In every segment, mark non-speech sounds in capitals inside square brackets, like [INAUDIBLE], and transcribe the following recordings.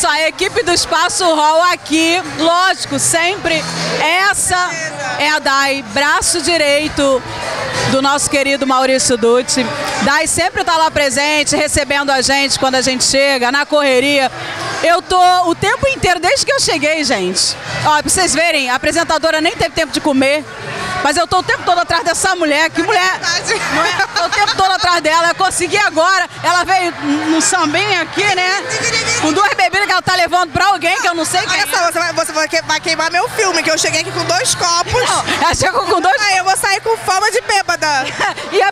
isso, a equipe do Espaço Hall aqui, lógico, sempre essa é a Dai, braço direito do nosso querido Maurício Dutti. Dai sempre está lá presente, recebendo a gente quando a gente chega, na correria. Eu tô o tempo inteiro, desde que eu cheguei, gente. Ó, pra vocês verem, a apresentadora nem teve tempo de comer. Mas eu tô o tempo todo atrás dessa mulher. Que mulher. Não é? Tô o tempo todo atrás dela. Eu consegui agora. Ela veio no sambinha aqui, né? Com duas bebidas que ela tá levando pra alguém que eu não sei quem. Olha só, você vai, você vai que- vai queimar meu filme, que eu cheguei aqui com dois copos. Não, ela chegou com dois. Aí eu vou sair com fama de bêbada. [LAUGHS] E é quê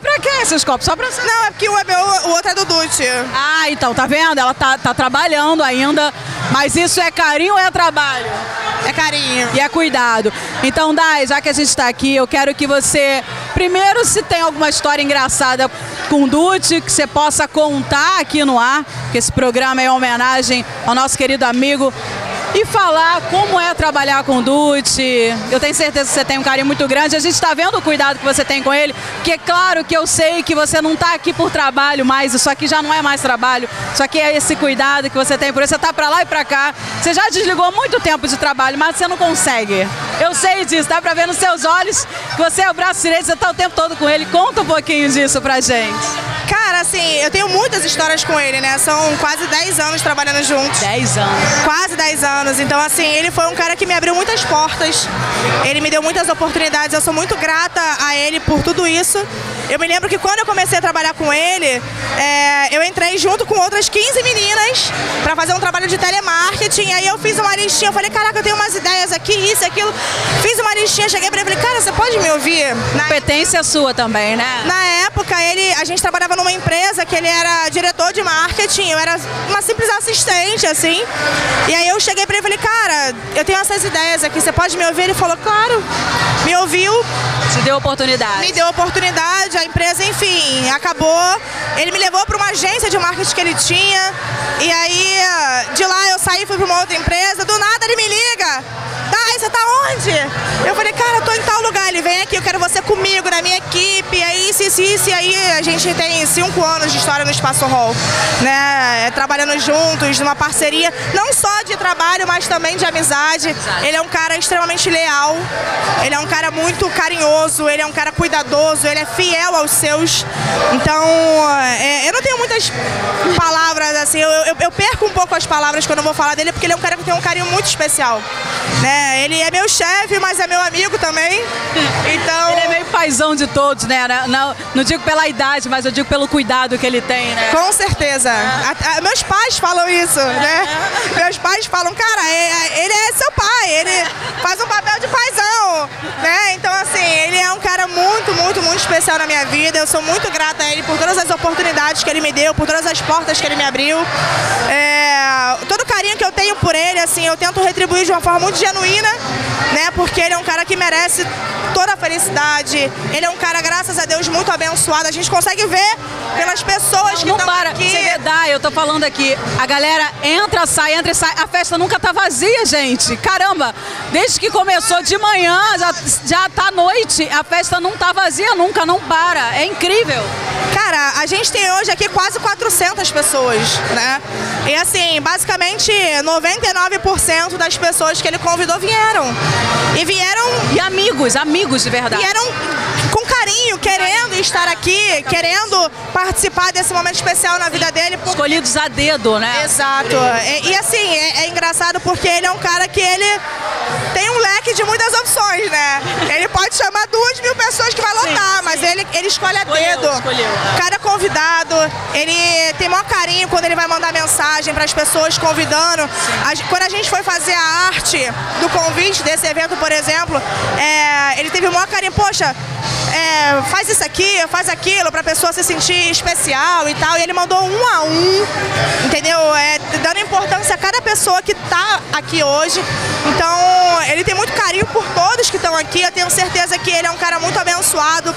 esses copos? Só pra você. Não, é porque um é meu, o outro é do Dutti. Ah, então, tá vendo? Ela tá, tá trabalhando ainda. Mas isso é carinho ou é trabalho? É carinho. E é cuidado. Então, Dai, já que a gente está aqui, eu quero que você, primeiro, se tem alguma história engraçada com o Dutti, que você possa contar aqui no ar, que esse programa é em homenagem ao nosso querido amigo, e falar como é trabalhar com o. Eu tenho certeza que você tem um carinho muito grande. A gente está vendo o cuidado que você tem com ele, porque é claro que eu sei que você não está aqui por trabalho mais, isso aqui já não é mais trabalho, isso aqui é esse cuidado que você tem por ele. Você está para lá e para cá. Você já desligou muito tempo de trabalho, mas você não consegue. Eu sei disso, dá para ver nos seus olhos que você é o braço direito, você está o tempo todo com ele. Conta um pouquinho disso pra gente. Assim, eu tenho muitas histórias com ele, né? São quase 10 anos trabalhando juntos. 10 anos. Quase 10 anos. Então, assim, ele foi um cara que me abriu muitas portas. Ele me deu muitas oportunidades. Eu sou muito grata a ele por tudo isso. Eu me lembro que quando eu comecei a trabalhar com ele, é, eu entrei junto com outras 15 meninas para fazer um trabalho de telemarketing. Aí eu fiz uma listinha. Eu falei, caraca, eu tenho umas ideias aqui, isso, aquilo. Fiz uma listinha, cheguei pra ele e falei, cara, você pode me ouvir? Na Competência sua também, né? na época, a gente trabalhava numa empresa que ele era diretor de marketing, eu era uma simples assistente, assim. E aí eu cheguei pra ele e falei, cara, eu tenho essas ideias aqui, você pode me ouvir? Ele falou, claro. Me ouviu, Te deu oportunidade. me deu oportunidade, a empresa, enfim, acabou. Ele me levou para uma agência de marketing que ele tinha. E aí, de lá eu saí, fui para uma outra empresa. Do nada ele me liga. Dai, você tá onde? Eu falei, cara, tô em tal lugar. Ele vem aqui, eu quero você comigo, na minha equipe. Aí, isso, isso, isso. E aí, a gente tem cinco anos de história no Espaço Hall, né? É, Trabalhando juntos, numa parceria, não só de trabalho, mas também de amizade. Ele é um cara extremamente leal. Ele é um cara muito carinhoso, ele é um cara cuidadoso, ele é fiel aos seus. Então, é, eu não tenho muitas palavras assim, eu, eu- eu perco um pouco as palavras quando eu vou falar dele, porque ele é um cara que tem um carinho muito especial. Né? Ele é meu chefe, mas é meu amigo também. Então. Ele é meio paizão de todos, né? Não, não digo pela idade, mas eu digo pelo cuidado que ele tem, né? Com certeza. A- a- meus pais falam isso, né? Meus pais falam, cara, é- ele é seu pai, ele faz um papel de paizão, né? Então, assim, ele é um cara muito, muito, muito especial na minha vida. Eu sou muito grata a ele por todas as oportunidades que ele me deu, por todas as portas que ele me abriu. É, todo o carinho que eu tenho por ele, assim, eu tento retribuir de uma forma muito genuína, né? Porque ele é um cara que merece toda a felicidade. Ele é um cara, graças a Deus, muito abençoado. A gente consegue ver pelas pessoas que Não estão para, aqui. você vê, dá, eu tô falando aqui, a galera entra, sai, entra e sai, a festa nunca tá vazia, gente. Caramba, desde que começou de manhã, já, já tá noite, a festa não tá vazia nunca, não para. É incrível. Cara, a gente tem hoje aqui quase 400 pessoas, né? E assim, basicamente 99% das pessoas que ele convidou vieram. E vieram, E amigos, amigos de verdade. vieram com carinho, querendo estar aqui, querendo participar desse momento especial na vida dele. por- Escolhidos a dedo, né? Exato. E, e, assim, é, é engraçado porque ele é um cara que ele tem um leque de muitas opções, né? Ele pode chamar duas mil pessoas que vai lotar, mas ele, ele escolhe a Escolheu, dedo. escolheu. Cada convidado, ele tem maior carinho quando ele vai mandar mensagem para as pessoas convidando. Quando a gente foi fazer a arte do convite desse evento, por exemplo, é, ele teve o maior carinho. Poxa, é, faz isso aqui, faz aquilo, para a pessoa se sentir especial e tal. E ele mandou um a um, entendeu? É, dando importância a cada pessoa que tá aqui hoje. Então, ele tem muito carinho por todos que estão aqui. Eu tenho certeza que ele é um cara muito abençoado.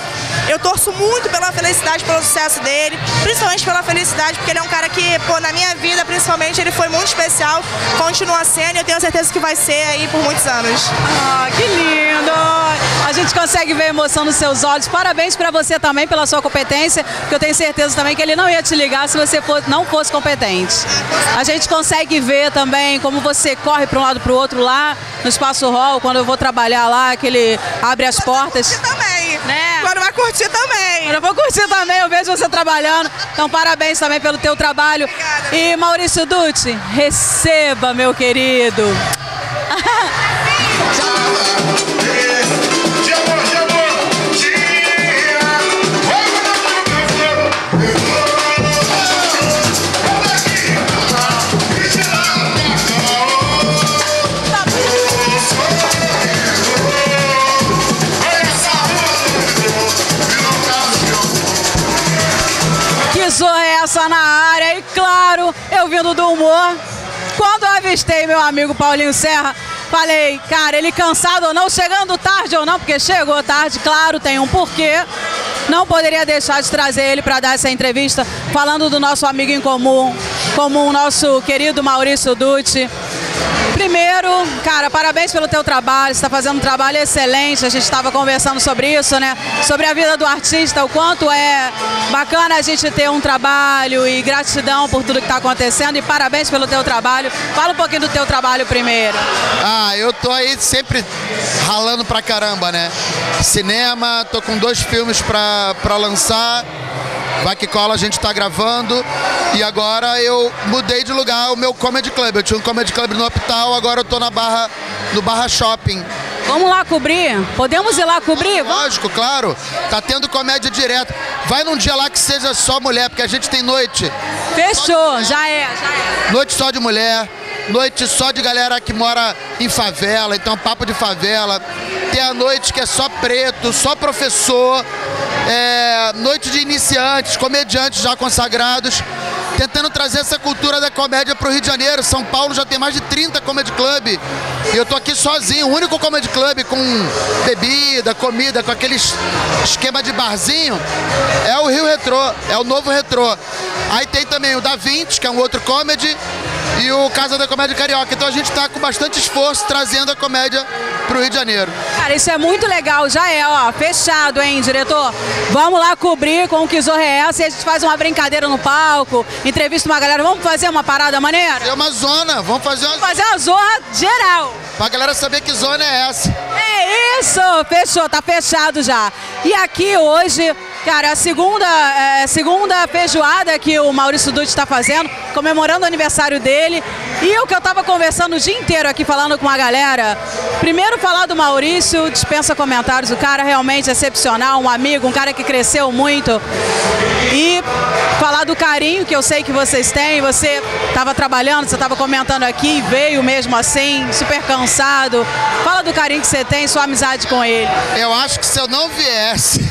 Eu torço muito pela felicidade, pelo sucesso dele, principalmente pela felicidade, porque ele é um cara que, pô, na minha vida, principalmente, ele foi muito especial, continua sendo e eu tenho certeza que vai ser aí por muitos anos. Ah, que lindo! A gente consegue ver a emoção nos seus olhos. Parabéns para você também pela sua competência, porque eu tenho certeza também que ele não ia te ligar se você fosse, não fosse competente. A gente consegue ver também como você corre para um lado para o outro lá no Espaço Hall, quando eu vou trabalhar lá, que ele abre as portas. também. Né? Quando vai curtir também. Eu vou curtir também, eu vejo você trabalhando. Então, parabéns também pelo teu trabalho. Obrigada. E Maurício Dutti, receba, meu querido. [LAUGHS] vindo do humor. Quando eu avistei meu amigo Paulinho Serra, falei, cara, ele cansado ou não, chegando tarde ou não, porque chegou tarde, claro, tem um porquê. Não poderia deixar de trazer ele para dar essa entrevista, falando do nosso amigo em comum, comum, nosso querido Maurício Dutti. Primeiro, cara, parabéns pelo teu trabalho, você está fazendo um trabalho excelente, a gente estava conversando sobre isso, né? Sobre a vida do artista, o quanto é bacana a gente ter um trabalho e gratidão por tudo que está acontecendo e parabéns pelo teu trabalho. Fala um pouquinho do teu trabalho primeiro. Ah, eu tô aí sempre ralando pra caramba, né? Cinema, tô com dois filmes pra, pra lançar. Vai que cola, a gente tá gravando. E agora eu mudei de lugar o meu comedy club. Eu tinha um comedy club no Hospital, agora eu tô na Barra, no Barra Shopping. Vamos lá cobrir? Podemos ir lá cobrir? Vamos. Lógico, claro. Tá tendo comédia direto. Vai num dia lá que seja só mulher, porque a gente tem noite. Fechou, já é, já é. Noite só de mulher, noite só de galera que mora em favela, então papo de favela. Tem a noite que é só preto, só professor, é, noite de iniciantes, comediantes já consagrados, tentando trazer essa cultura da comédia para o Rio de Janeiro. São Paulo já tem mais de 30 comedy club. E eu tô aqui sozinho, o único comedy club com bebida, comida, com aquele es- esquema de barzinho, é o Rio Retrô, é o novo Retrô. Aí tem também o Da Vinci, que é um outro comedy, e o Casa da Comédia Carioca. Então a gente tá com bastante esforço trazendo a comédia pro Rio de Janeiro. Cara, isso é muito legal, já é, ó, fechado, hein, diretor? Vamos lá cobrir com o que zorra é essa e a gente faz uma brincadeira no palco, entrevista uma galera, vamos fazer uma parada maneira? É uma zona, vamos fazer uma Fazer uma zorra geral. pra galera saber que zona é essa. É isso, fechou, tá fechado já. E aqui hoje, cara, a segunda, é, segunda feijoada que o Maurício Dutti está fazendo, comemorando o aniversário dele. E o que eu tava conversando o dia inteiro aqui, falando com a galera. Primeiro falar do Maurício, dispensa comentários, o cara realmente é excepcional, um amigo, um cara que cresceu muito. E falar do carinho que eu sei que vocês têm. Você estava trabalhando, você estava comentando aqui, veio mesmo assim, super cansado. Fala do carinho que você tem, sua amizade com ele. Eu acho que se eu não viesse,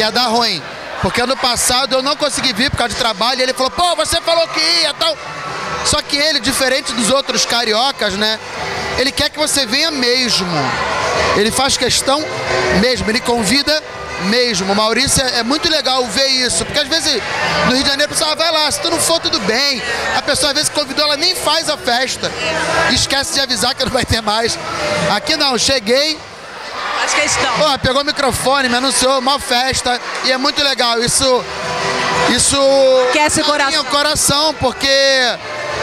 ia dar ruim. Porque ano passado eu não consegui vir por causa de trabalho e ele falou, pô, você falou que ia tal. Só que ele, diferente dos outros cariocas, né? Ele quer que você venha mesmo. Ele faz questão mesmo, ele convida mesmo. Maurício é muito legal ver isso, porque às vezes no Rio de Janeiro a pessoa ah, vai lá, se tu não for, tudo bem. A pessoa às vezes convidou, ela nem faz a festa. Esquece de avisar que não vai ter mais. Aqui não, cheguei, Faz questão. Pô, pegou o microfone, me anunciou uma festa e é muito legal. Isso. Isso. Aquece o coração. o coração, porque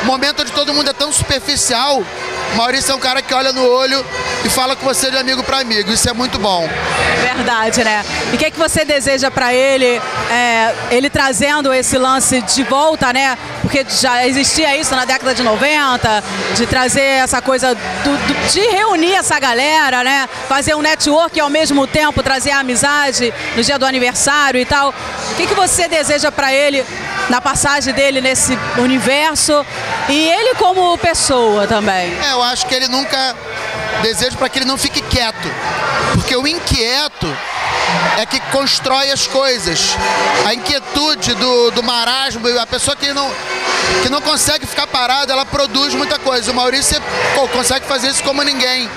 o momento onde todo mundo é tão superficial. Maurício é um cara que olha no olho e fala com você de amigo para amigo. Isso é muito bom. Verdade, né? E o que, é que você deseja pra ele, é, ele trazendo esse lance de volta, né? Porque já existia isso na década de 90, de trazer essa coisa do- do- de reunir essa galera, né? Fazer um network e ao mesmo tempo trazer a amizade no dia do aniversário e tal. O que, que você deseja pra ele na passagem dele nesse universo e ele como pessoa também? É, eu acho que ele nunca. Desejo para que ele não fique quieto. Porque o inquieto é que constrói as coisas. A inquietude do, do marasmo, a pessoa que não, que não consegue ficar parada, ela produz muita coisa. O Maurício pô, consegue fazer isso como ninguém.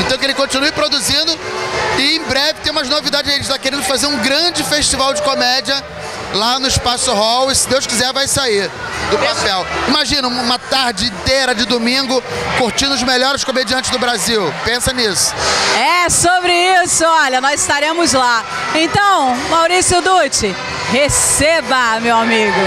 Então que ele continue produzindo e em breve tem umas novidades. Ele está querendo fazer um grande festival de comédia lá no Espaço Hall e se Deus quiser vai sair do papel. Imagina uma tarde inteira de domingo curtindo os melhores comediantes do Brasil. Pensa nisso. É sobre isso, olha, nós estaremos lá. Então, Maurício Dutti, receba, meu amigo.